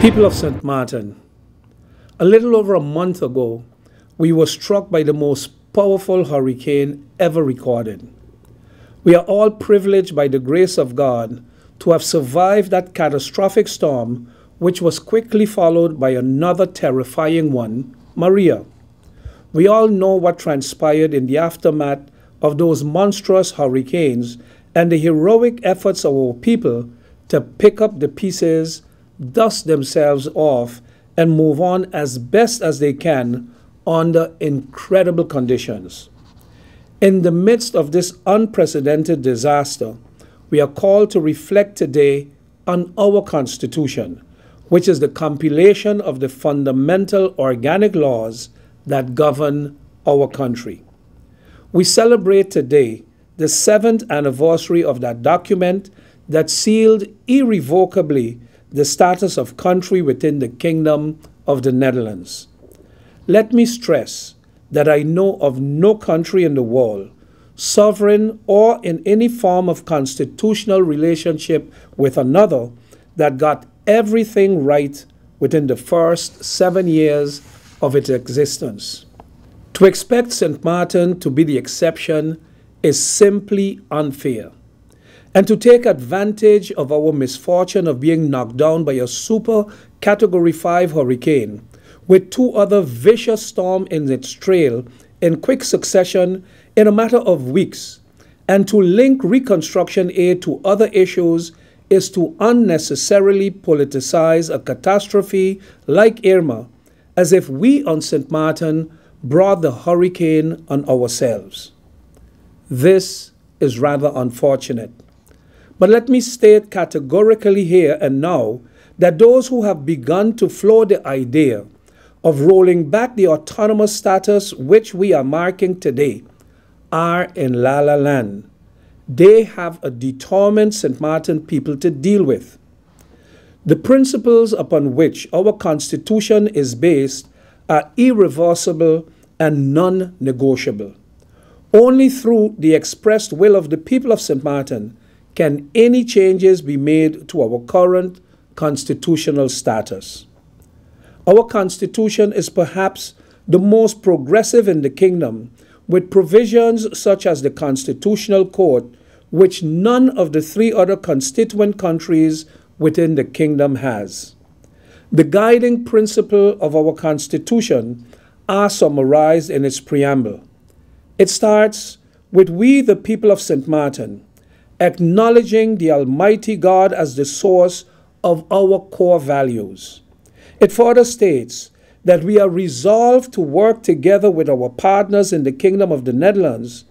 People of St. Martin, a little over a month ago, we were struck by the most powerful hurricane ever recorded. We are all privileged by the grace of God to have survived that catastrophic storm, which was quickly followed by another terrifying one, Maria. We all know what transpired in the aftermath of those monstrous hurricanes and the heroic efforts of our people to pick up the pieces dust themselves off, and move on as best as they can under incredible conditions. In the midst of this unprecedented disaster, we are called to reflect today on our Constitution, which is the compilation of the fundamental organic laws that govern our country. We celebrate today the seventh anniversary of that document that sealed irrevocably the status of country within the Kingdom of the Netherlands. Let me stress that I know of no country in the world, sovereign or in any form of constitutional relationship with another, that got everything right within the first seven years of its existence. To expect St. Martin to be the exception is simply unfair and to take advantage of our misfortune of being knocked down by a super category 5 hurricane with two other vicious storms in its trail in quick succession in a matter of weeks and to link reconstruction aid to other issues is to unnecessarily politicize a catastrophe like Irma as if we on St. Martin brought the hurricane on ourselves. This is rather unfortunate. But let me state categorically here and now that those who have begun to float the idea of rolling back the autonomous status which we are marking today are in La La Land. They have a determined St. Martin people to deal with. The principles upon which our Constitution is based are irreversible and non negotiable. Only through the expressed will of the people of St. Martin can any changes be made to our current constitutional status? Our constitution is perhaps the most progressive in the kingdom, with provisions such as the Constitutional Court, which none of the three other constituent countries within the kingdom has. The guiding principle of our Constitution are summarized in its preamble. It starts with We, the people of St. Martin, acknowledging the Almighty God as the source of our core values. It further states that we are resolved to work together with our partners in the Kingdom of the Netherlands,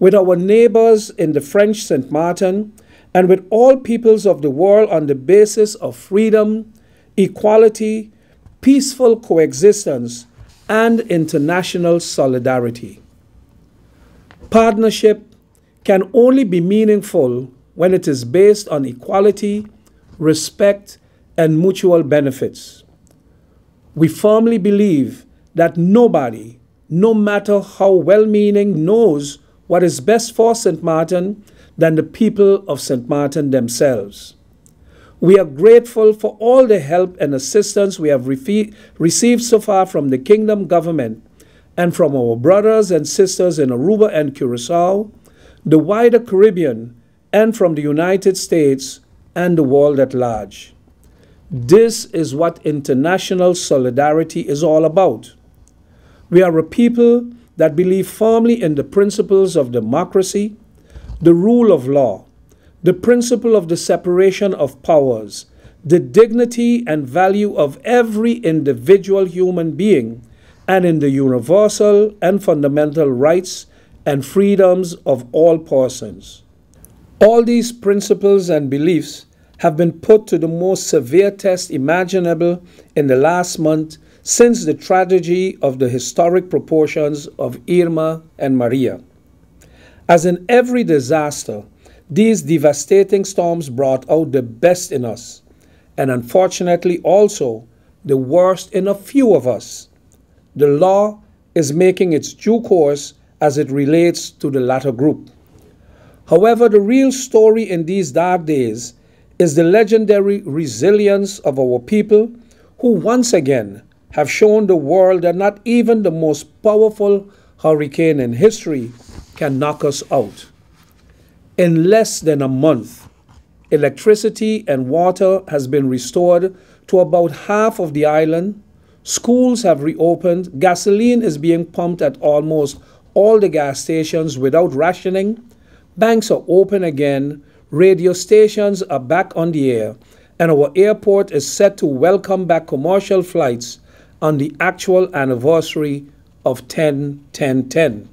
with our neighbors in the French St. Martin, and with all peoples of the world on the basis of freedom, equality, peaceful coexistence, and international solidarity. Partnership can only be meaningful when it is based on equality, respect, and mutual benefits. We firmly believe that nobody, no matter how well meaning, knows what is best for St. Martin than the people of St. Martin themselves. We are grateful for all the help and assistance we have received so far from the Kingdom government and from our brothers and sisters in Aruba and Curacao the wider Caribbean, and from the United States and the world at large. This is what international solidarity is all about. We are a people that believe firmly in the principles of democracy, the rule of law, the principle of the separation of powers, the dignity and value of every individual human being, and in the universal and fundamental rights and freedoms of all persons. All these principles and beliefs have been put to the most severe test imaginable in the last month since the tragedy of the historic proportions of Irma and Maria. As in every disaster, these devastating storms brought out the best in us, and unfortunately also the worst in a few of us. The law is making its due course as it relates to the latter group. However, the real story in these dark days is the legendary resilience of our people who once again have shown the world that not even the most powerful hurricane in history can knock us out. In less than a month, electricity and water has been restored to about half of the island. Schools have reopened. Gasoline is being pumped at almost all the gas stations without rationing. Banks are open again. Radio stations are back on the air. And our airport is set to welcome back commercial flights on the actual anniversary of 10 10 10.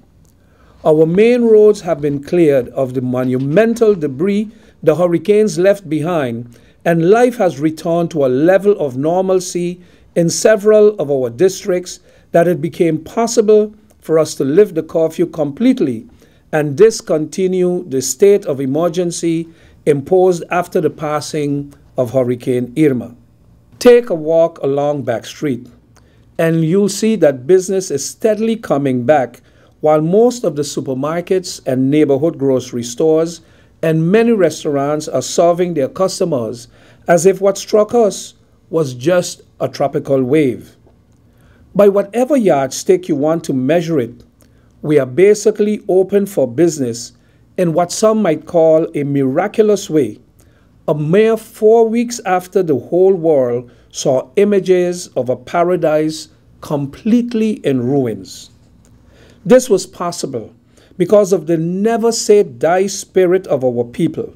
Our main roads have been cleared of the monumental debris the hurricanes left behind, and life has returned to a level of normalcy in several of our districts that it became possible for us to lift the curfew completely and discontinue the state of emergency imposed after the passing of Hurricane Irma. Take a walk along Back Street, and you'll see that business is steadily coming back while most of the supermarkets and neighborhood grocery stores and many restaurants are serving their customers as if what struck us was just a tropical wave. By whatever yardstick you want to measure it, we are basically open for business in what some might call a miraculous way, a mere four weeks after the whole world saw images of a paradise completely in ruins. This was possible because of the never say die spirit of our people.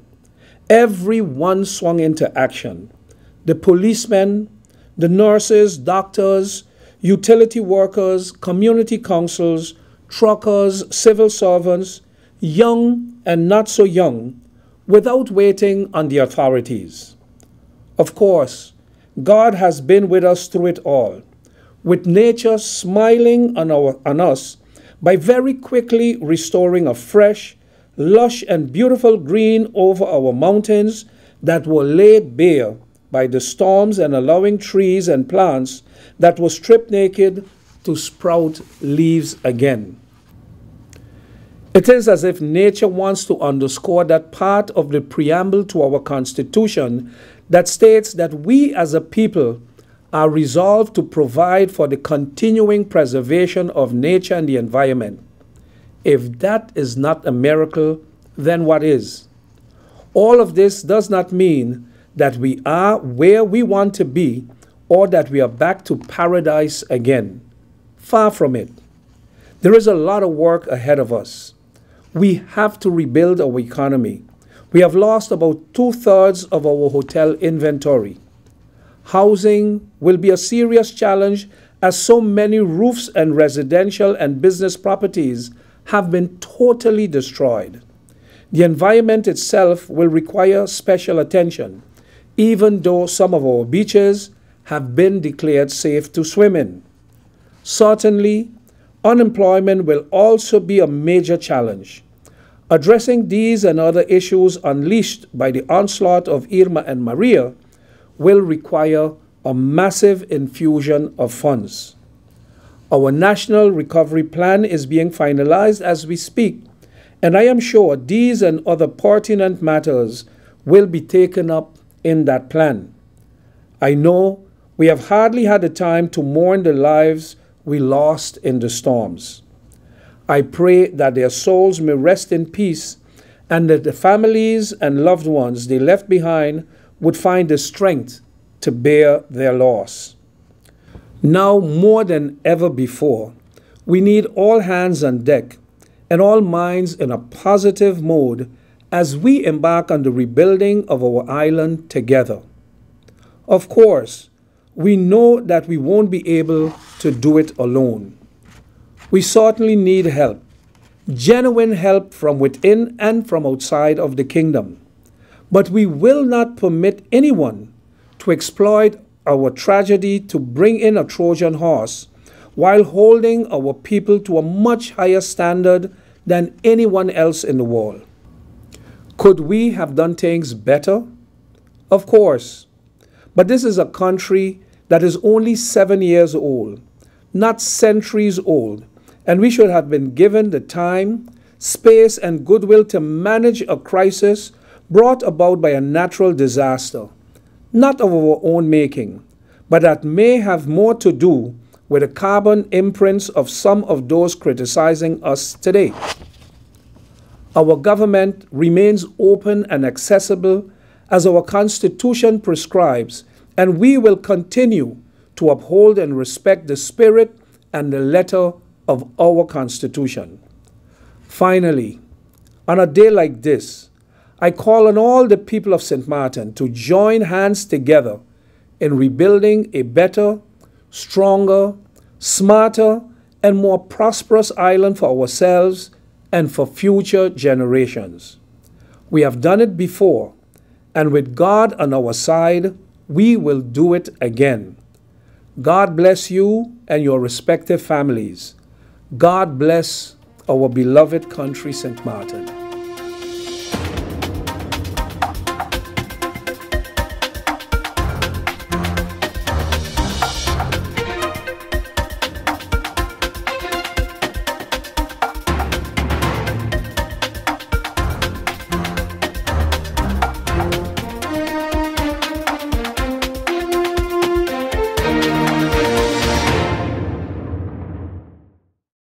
Everyone swung into action the policemen, the nurses, doctors, utility workers, community councils, truckers, civil servants, young and not so young, without waiting on the authorities. Of course, God has been with us through it all, with nature smiling on, our, on us by very quickly restoring a fresh, lush, and beautiful green over our mountains that were laid bare by the storms and allowing trees and plants that were stripped naked to sprout leaves again. It is as if nature wants to underscore that part of the preamble to our Constitution that states that we as a people are resolved to provide for the continuing preservation of nature and the environment. If that is not a miracle, then what is? All of this does not mean that we are where we want to be or that we are back to paradise again. Far from it. There is a lot of work ahead of us. We have to rebuild our economy. We have lost about two thirds of our hotel inventory housing will be a serious challenge as so many roofs and residential and business properties have been totally destroyed. The environment itself will require special attention, even though some of our beaches have been declared safe to swim in. Certainly, unemployment will also be a major challenge. Addressing these and other issues unleashed by the onslaught of Irma and Maria will require a massive infusion of funds. Our National Recovery Plan is being finalized as we speak, and I am sure these and other pertinent matters will be taken up in that plan. I know we have hardly had the time to mourn the lives we lost in the storms. I pray that their souls may rest in peace and that the families and loved ones they left behind would find the strength to bear their loss. Now, more than ever before, we need all hands on deck and all minds in a positive mode as we embark on the rebuilding of our island together. Of course, we know that we won't be able to do it alone. We certainly need help, genuine help from within and from outside of the kingdom. But we will not permit anyone to exploit our tragedy to bring in a Trojan horse while holding our people to a much higher standard than anyone else in the world. Could we have done things better? Of course. But this is a country that is only seven years old, not centuries old, and we should have been given the time, space, and goodwill to manage a crisis brought about by a natural disaster not of our own making, but that may have more to do with the carbon imprints of some of those criticizing us today. Our government remains open and accessible as our Constitution prescribes, and we will continue to uphold and respect the spirit and the letter of our Constitution. Finally, on a day like this, I call on all the people of St. Martin to join hands together in rebuilding a better, stronger, smarter, and more prosperous island for ourselves and for future generations. We have done it before, and with God on our side, we will do it again. God bless you and your respective families. God bless our beloved country, St. Martin.